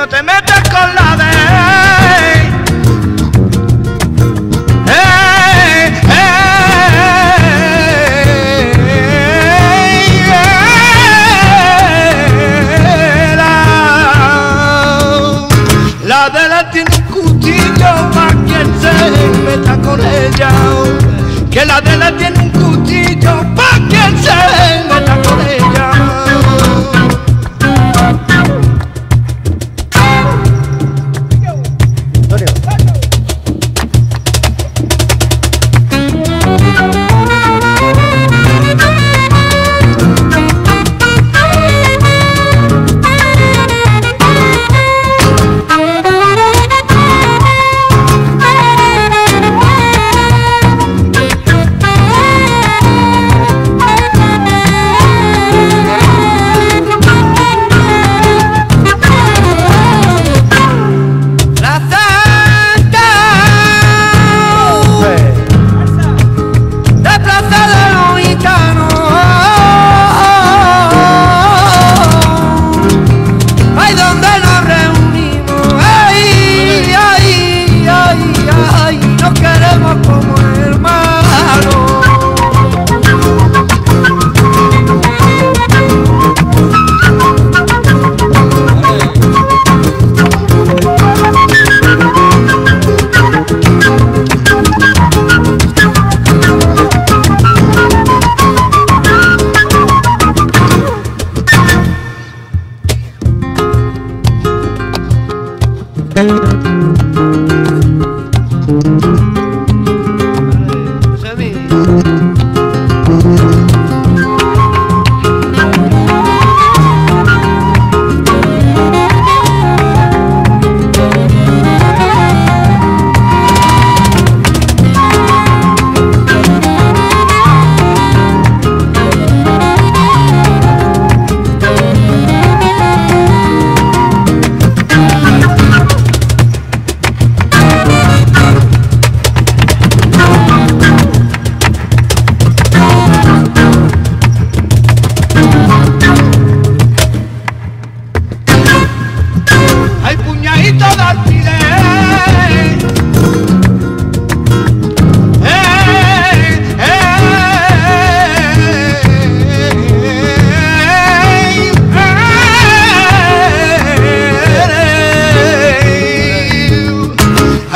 no te metas con la de la, de la tiene cuchillo para que se meta con ella, que la de la tiene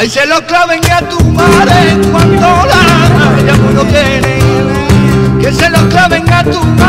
Ay, se lo claven a tu madre cuando la ya no tiene. Que se lo claven a tu madre.